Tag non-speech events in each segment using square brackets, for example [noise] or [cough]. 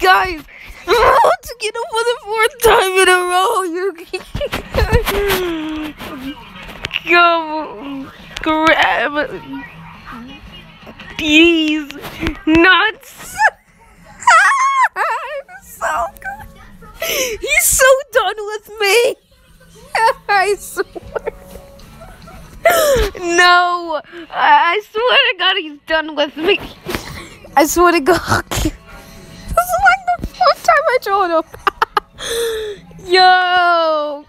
Guys, [laughs] I'm about to get up for the fourth time in a row. You Go [laughs] grab these nuts. I'm [laughs] so good. He's so done with me. I swear. No, I swear to God, he's done with me. I swear to God. Told him. [laughs] Yo.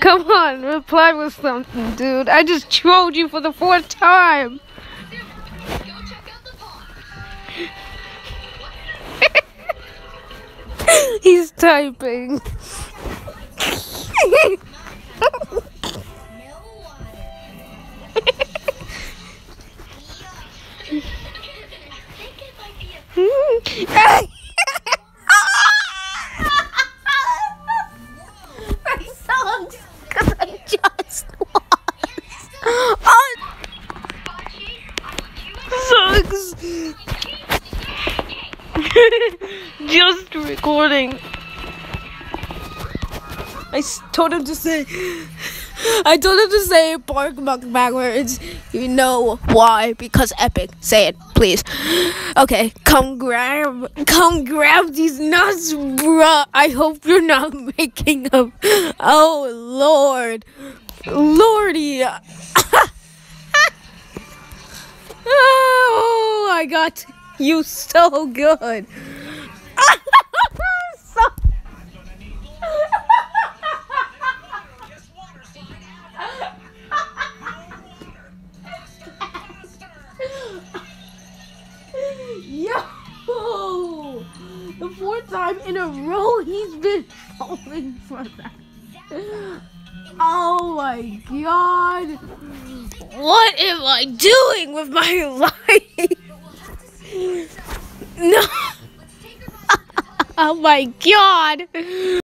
Come on, reply with something, dude. I just trolled you for the fourth time. [laughs] He's typing. [laughs] [laughs] just recording. I told him to say. I told him to say bark muck backwards. You know why? Because epic. Say it, please. Okay, come grab, come grab these nuts, bruh. I hope you're not [laughs] making them. Oh Lord, Lordy. [laughs] oh, I got [laughs] you so good. [laughs] [laughs] The fourth time in a row he's been falling for that. Oh my god! What am I doing with my life? No! [laughs] oh my god!